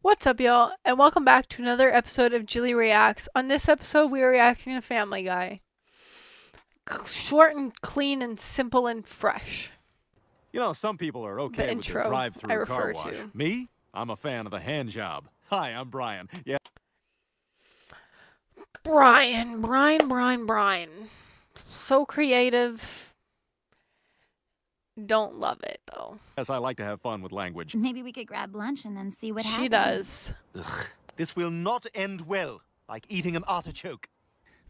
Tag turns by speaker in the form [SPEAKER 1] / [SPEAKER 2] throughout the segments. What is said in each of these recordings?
[SPEAKER 1] What's up, y'all, and welcome back to another episode of Jilly Reacts. On this episode, we are reacting to Family Guy. Short and clean and simple and fresh.
[SPEAKER 2] You know, some people are okay with the drive-through car wash.
[SPEAKER 1] to.
[SPEAKER 2] Me? I'm a fan of the hand job. Hi, I'm Brian. Yeah,
[SPEAKER 1] Brian, Brian, Brian, Brian. So creative. Don't love it, though.
[SPEAKER 2] yes, I like to have fun with language.
[SPEAKER 3] Maybe we could grab lunch and then see what happens.
[SPEAKER 1] She does.
[SPEAKER 4] Ugh, this will not end well, like eating an artichoke.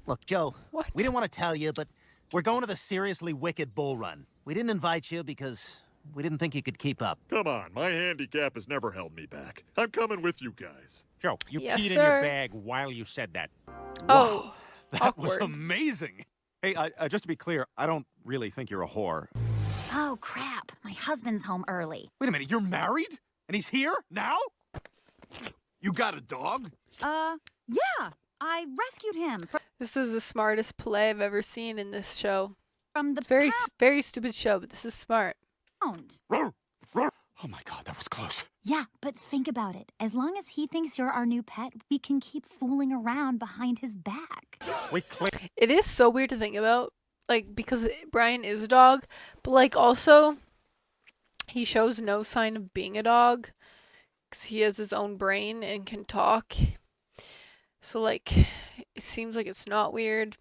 [SPEAKER 4] Look, Joe,
[SPEAKER 1] What?
[SPEAKER 4] we didn't want to tell you, but we're going to the Seriously Wicked Bull Run. We didn't invite you because we didn't think you could keep up.
[SPEAKER 5] Come on, my handicap has never held me back. I'm coming with you guys.
[SPEAKER 6] Joe, you
[SPEAKER 1] Yes,
[SPEAKER 6] peed in your bag while you said that.
[SPEAKER 1] Oh,
[SPEAKER 2] That was amazing. Hey, I, uh, just to be clear, I don't really think you're a whore.
[SPEAKER 3] Oh, crap. My husband's home early.
[SPEAKER 2] Wait a minute, you're married? And he's here? Now?
[SPEAKER 5] You got a dog?
[SPEAKER 3] Uh, yeah. I rescued him fr-
[SPEAKER 1] this is the smartest play I've ever seen in this show.
[SPEAKER 3] from the
[SPEAKER 1] It's very, very stupid show, but this is smart.
[SPEAKER 3] pound.
[SPEAKER 2] Roar, roar. Oh my god, that was close.
[SPEAKER 3] Yeah, but think about it. As long as he thinks you're our new pet, we can keep fooling around behind his back.
[SPEAKER 6] We clear.
[SPEAKER 1] It is so weird to think about, like because Brian is a dog, but like also he shows no sign of being a dog 'cause he has his own brain and can talk. So like it seems like it's not weird.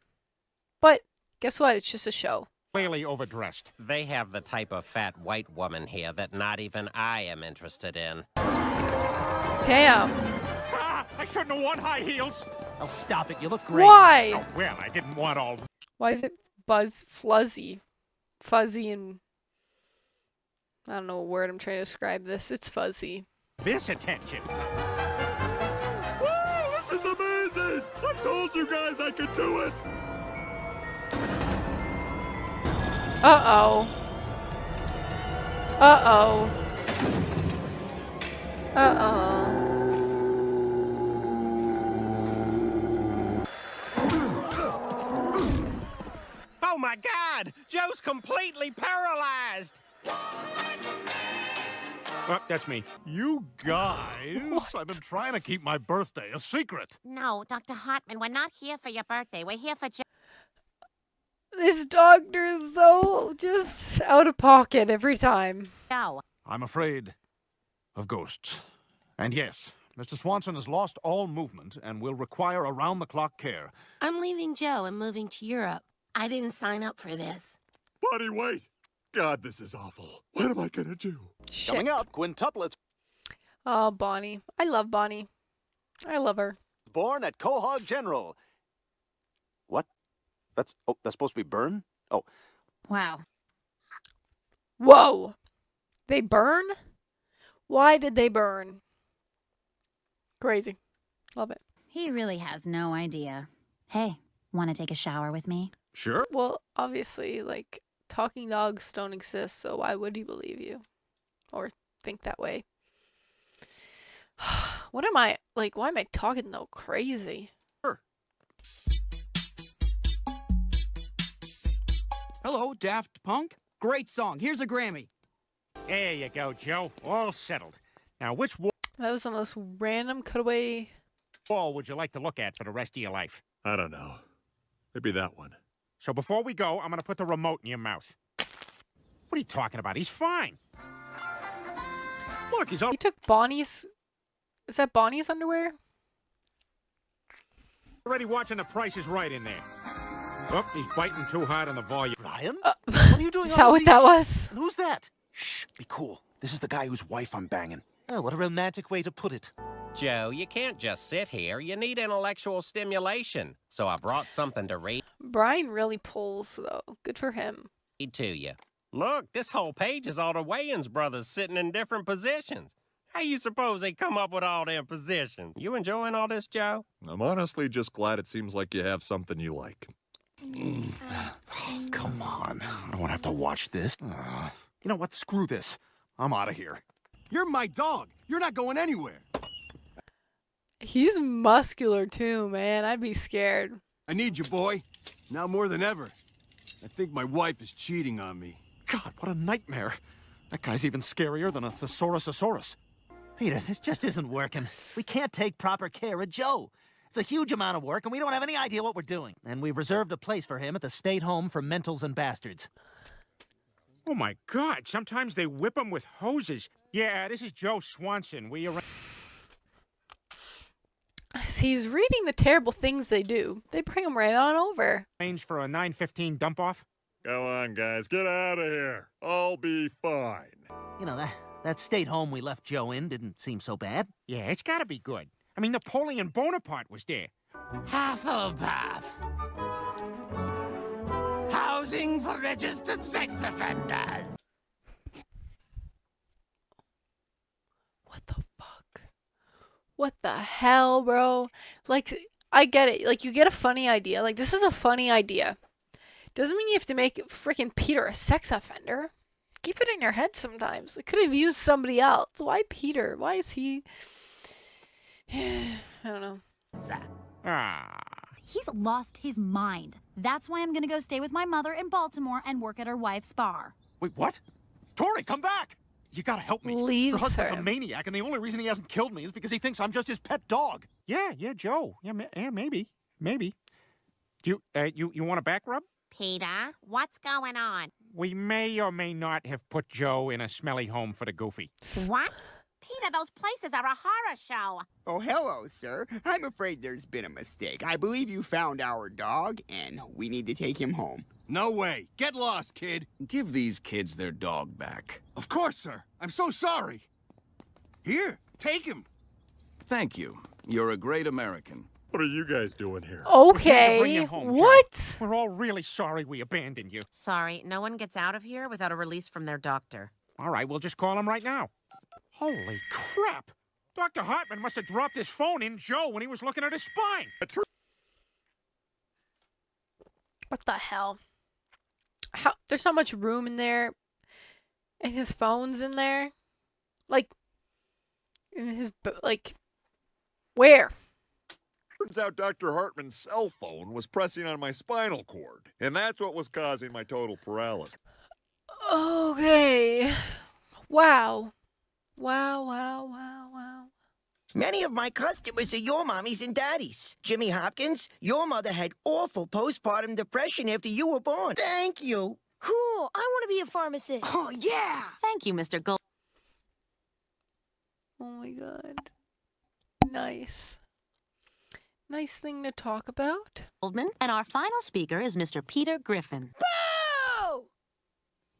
[SPEAKER 1] But guess what? It's just a show.
[SPEAKER 6] clearly overdressed.
[SPEAKER 7] They have the type of fat white woman here that not even I am interested in.
[SPEAKER 1] Damn.
[SPEAKER 6] Ah, I shouldn't have worn high heels.
[SPEAKER 4] Oh, stop it. You look great.
[SPEAKER 1] Why?
[SPEAKER 6] Oh, well, I didn't want all.
[SPEAKER 1] Why is it buzz fluzzy? Fuzzy and I don't know what word I'm trying to describe this. It's fuzzy.
[SPEAKER 6] this attention.
[SPEAKER 5] Woo, this is amazing! I told you guys I could do it!
[SPEAKER 1] Uh-oh. Uh-oh. Uh-oh.
[SPEAKER 7] Oh my god! Joe's completely paralyzed!
[SPEAKER 6] Oh, that's me.
[SPEAKER 2] You guys, I've been trying to keep my birthday a secret.
[SPEAKER 8] No, Dr. Hartman, we're not here for your birthday. We're here for Joe.
[SPEAKER 1] This doctor is so just out of pocket every time.
[SPEAKER 2] I'm afraid of ghosts. And yes, Mr. Swanson has lost all movement and will require around-the-clock care.
[SPEAKER 8] I'm leaving Joe and moving to Europe. I didn't sign up for this.
[SPEAKER 5] Buddy, wait! God, this is awful. What am I gonna do?
[SPEAKER 1] Shit.
[SPEAKER 2] Coming up, quintuplets
[SPEAKER 1] Oh, Bonnie. I love Bonnie. I love her.
[SPEAKER 2] born at Quahog General. What? That's oh, that's supposed to be burn? Oh,
[SPEAKER 3] Wow.
[SPEAKER 1] Whoa! They burn? Why did they burn? Crazy. Love it.
[SPEAKER 3] He really has no idea. Hey, want to take a shower with me?
[SPEAKER 2] Sure.
[SPEAKER 1] Well, obviously, like, talking dogs don't exist, so why would he believe you? Or think that way? what am I, like, why am I talking though crazy?
[SPEAKER 9] Hello, Daft Punk. Great song. Here's a Grammy.
[SPEAKER 6] There you go, Joe. All settled. Now, which wa-
[SPEAKER 1] That was the most random cutaway.
[SPEAKER 6] wall would you like to look at for the rest of your life?
[SPEAKER 5] I don't know. Maybe that one.
[SPEAKER 6] So before we go, I'm going to put the remote in your mouth. What are you talking about? He's fine. Look, he's all.
[SPEAKER 1] He took Bonnie's. Is that Bonnie's underwear?
[SPEAKER 6] already watching The Price is Right in there. Oh, he's biting too hard on the volume.
[SPEAKER 4] Ryan?
[SPEAKER 1] Uh,
[SPEAKER 4] What are you doing
[SPEAKER 1] is
[SPEAKER 4] on
[SPEAKER 1] that what that was?
[SPEAKER 4] And who's that?
[SPEAKER 10] Shh, be cool. This is the guy whose wife I'm banging.
[SPEAKER 4] Oh, what a romantic way to put it.
[SPEAKER 7] Joe, you can't just sit here. You need intellectual stimulation. So I brought something to read
[SPEAKER 1] Brian really pulls, though. Good for him.
[SPEAKER 7] Me to you. Look, this whole page is all the Wayans brothers sitting in different positions. How you suppose they come up with all them positions? You enjoying all this, Joe?
[SPEAKER 5] I'm honestly just glad it seems like you have something you like.
[SPEAKER 10] Oh, come on. I don't want to have to watch this.
[SPEAKER 2] Uh, you know what? Screw this. I'm out of here.
[SPEAKER 9] You're my dog. You're not going anywhere.
[SPEAKER 1] He's muscular too, man. I'd be scared.
[SPEAKER 9] I need you, boy. Now more than ever. I think my wife is cheating on me.
[SPEAKER 2] God, what a nightmare. That guy's even scarier than a Thesaurusosaurus.
[SPEAKER 4] Peter, this just isn't working. We can't take proper care of Joe. It's a huge amount of work, and we don't have any idea what we're doing. And we've reserved a place for him at the State Home for Mentals and Bastards.
[SPEAKER 6] Oh my God! Sometimes they whip him with hoses. Yeah, this is Joe Swanson. We arra-
[SPEAKER 1] He's reading the terrible things they do. They bring him right on over.
[SPEAKER 6] arranged for a 9:15 dump off.
[SPEAKER 5] Go on, guys, get out of here. I'll be fine.
[SPEAKER 4] You know, that, that State Home we left Joe in didn't seem so bad.
[SPEAKER 6] Yeah, it's got to be good. I mean, Napoleon Bonaparte was there.
[SPEAKER 11] Hufflepuff. Housing for registered sex offenders.
[SPEAKER 1] What the fuck? What the hell, bro? Like, I get it. Like, you get a funny idea. Like, this is a funny idea. Doesn't mean you have to make freaking Peter a sex offender. Keep it in your head sometimes. They could have used somebody else. Why Peter? Why is he? I don't know.
[SPEAKER 6] Ah.
[SPEAKER 3] He's lost his mind. That's why I'm gonna go stay with my mother in Baltimore and work at her wife's bar.
[SPEAKER 2] Wait, what? Tori, come back! You gotta help me.
[SPEAKER 1] Leaves
[SPEAKER 2] Your husband's
[SPEAKER 1] her.
[SPEAKER 2] a maniac, and the only reason he hasn't killed me is because he thinks I'm just his pet dog.
[SPEAKER 6] Yeah, yeah, Joe. Yeah, ma- yeah maybe, maybe. Do you, uh, you, you want a back rub?
[SPEAKER 8] Peter, what's going on?
[SPEAKER 6] We may or may not have put Joe in a smelly home for the goofy.
[SPEAKER 8] What? Peter, those places are a horror show.
[SPEAKER 12] Oh, hello, sir. I'm afraid there's been a mistake. I believe you found our dog, and we need to take him home.
[SPEAKER 9] No way. Get lost, kid.
[SPEAKER 10] Give these kids their dog back.
[SPEAKER 9] Of course, sir. I'm so sorry. Here, take him.
[SPEAKER 10] Thank you. You're a great American.
[SPEAKER 5] What are you guys doing here?
[SPEAKER 6] We're trying to bring
[SPEAKER 1] Okay.
[SPEAKER 6] you home, Joe.
[SPEAKER 1] What?
[SPEAKER 6] We're all really sorry we abandoned you.
[SPEAKER 13] Sorry, no one gets out of here without a release from their doctor.
[SPEAKER 6] All right, we'll just call him right now. Holy crap! Dr. Hartman must have dropped his phone in Joe when he was looking at his spine.
[SPEAKER 1] What the hell? How? There's not much room in there, and his phone's in there. Like, in his like, where?
[SPEAKER 5] Turns out Dr. Hartman's cell phone was pressing on my spinal cord, and that's what was causing my total paralysis.
[SPEAKER 1] Okay. Wow. Wow, wow, wow, wow.
[SPEAKER 11] Many of my customers are your mommies and daddies. Jimmy Hopkins, your mother had awful postpartum depression after you were born. Thank you.
[SPEAKER 14] Cool. I want to be a pharmacist.
[SPEAKER 13] Oh, yeah. Thank you, Mr. Gold.
[SPEAKER 1] Oh my god. Nice. Nice thing to talk about.
[SPEAKER 13] Goldman. And our final speaker is Mr. Peter Griffin.
[SPEAKER 14] Boo!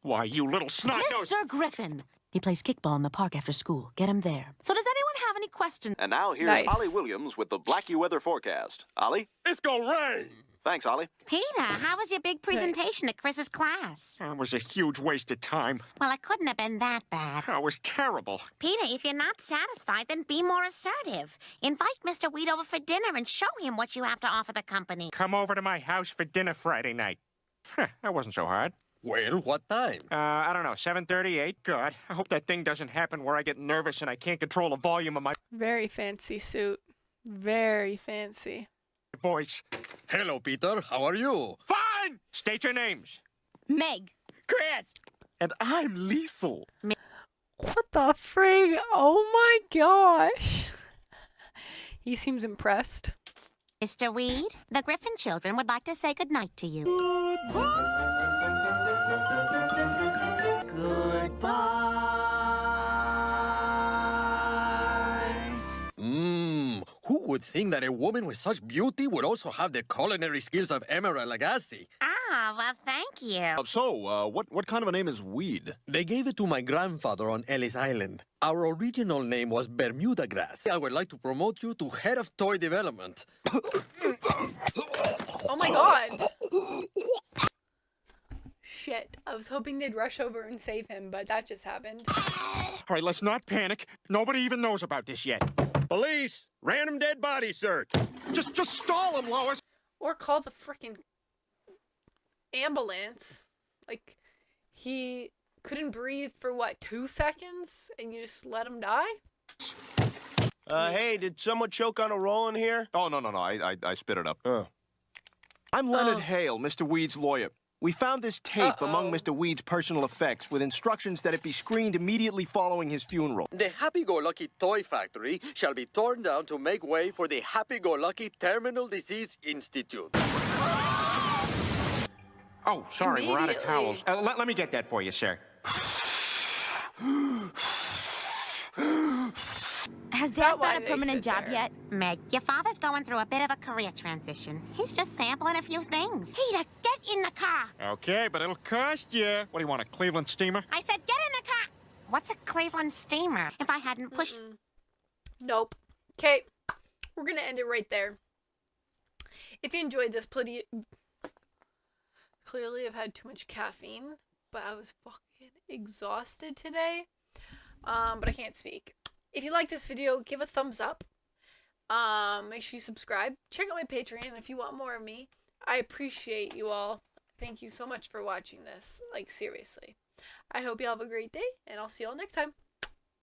[SPEAKER 6] Why, you little snot nose!
[SPEAKER 13] Mr. Griffin. He plays kickball in the park after school. Get him there. So does anyone have any questions?
[SPEAKER 10] And now here's
[SPEAKER 1] Nice.
[SPEAKER 10] Ollie Williams with the Blackie weather forecast. Ollie?
[SPEAKER 5] It's gonna rain!
[SPEAKER 10] Thanks, Ollie.
[SPEAKER 8] Peter, how was your big presentation at Chris's class?
[SPEAKER 6] That was a huge waste of time.
[SPEAKER 8] Well, it couldn't have been that bad.
[SPEAKER 6] That was terrible.
[SPEAKER 8] Peter, if you're not satisfied, then be more assertive. Invite Mr. Weed over for dinner and show him what you have to offer the company.
[SPEAKER 6] Come over to my house for dinner Friday night. Huh, that wasn't so hard.
[SPEAKER 5] Well, what time?
[SPEAKER 6] Uh, I don't know, 7.38? God, I hope that thing doesn't happen where I get nervous and I can't control the volume of my
[SPEAKER 1] Very fancy suit. Very fancy.
[SPEAKER 6] voice.
[SPEAKER 5] Hello, Peter. How are you?
[SPEAKER 6] Fine! State your names.
[SPEAKER 14] Meg.
[SPEAKER 5] Chris! And I'm Liesel.
[SPEAKER 1] What the frig? Oh my gosh. he seems impressed.
[SPEAKER 8] Mr. Weed, the Griffin children would like to say goodnight to you.
[SPEAKER 11] Goodbye.
[SPEAKER 5] Mmm, who would think that a woman with such beauty would also have the culinary skills of Emeril Lagasse?
[SPEAKER 8] Ah, well, thank you.
[SPEAKER 10] Uh, so, uh, what, what kind of a name is Weed?
[SPEAKER 5] They gave it to my grandfather on Ellis Island. Our original name was Bermuda Grass. I would like to promote you to head of toy development.
[SPEAKER 1] Oh my god. Shit. I was hoping they'd rush over and save him, but that just happened.
[SPEAKER 6] All right, let's not panic. Nobody even knows about this yet.
[SPEAKER 5] Police! Random dead body search!
[SPEAKER 6] Just, just stall him, Lois.
[SPEAKER 1] Or call the freaking ambulance. Like, he couldn't breathe for what, two seconds? And you just let him die?
[SPEAKER 15] Uh, hey, did someone choke on a roll in here?
[SPEAKER 10] Oh, no, no, no. I, I, I spit it up.
[SPEAKER 15] Oh.
[SPEAKER 10] I'm Leonard
[SPEAKER 1] Oh.
[SPEAKER 10] Hale, Mr. Weed's lawyer.
[SPEAKER 16] We found this tape among
[SPEAKER 17] Uh-oh.
[SPEAKER 16] Mr. Weed's personal effects with instructions that it be screened immediately following his funeral.
[SPEAKER 17] The Happy-Go-Lucky Toy Factory shall be torn down to make way for the Happy-Go-Lucky Terminal Disease Institute.
[SPEAKER 6] Oh, sorry, we're out of towels. Uh, let, let me get that for you, sir.
[SPEAKER 18] Has Dad found a permanent job yet?
[SPEAKER 8] Meg, your father's going through a bit of a career transition. He's just sampling a few things. Peter, get in the car.
[SPEAKER 6] Okay, but it'll cost you. What do you want, a Cleveland steamer?
[SPEAKER 8] I said get in the car. What's a Cleveland steamer? If I hadn't pushed...
[SPEAKER 1] Nope. Okay, we're gonna end it right there. If you enjoyed this, please. Clearly, I've had too much caffeine, but I was fucking exhausted today. Um, but I can't speak. If you like this video, give a thumbs up. Um, make sure you subscribe. Check out my Patreon if you want more of me. I appreciate you all. Thank you so much for watching this. Like seriously. I hope you all have a great day, and I'll see you all next time.